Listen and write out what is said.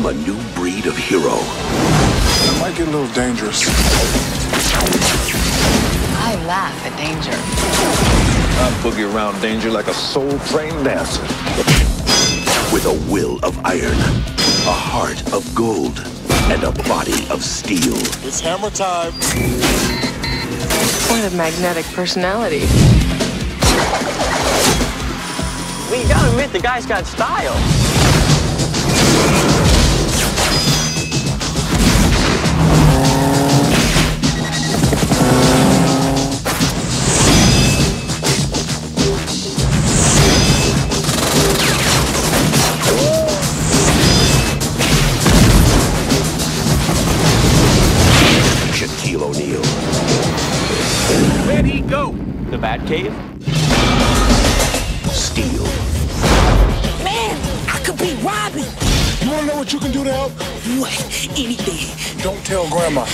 become a new breed of hero. It might get a little dangerous. I laugh at danger. I boogie around danger like a Soul Train dancer. With a will of iron, a heart of gold, and a body of steel. It's hammer time. What a magnetic personality. We gotta admit, the guy's got style. Shaquille O'Neal. Where'd he go? The Batcave? Steel. Man, I could be Robin. You wanna know what you can do to help? What? Anything. Don't tell grandma.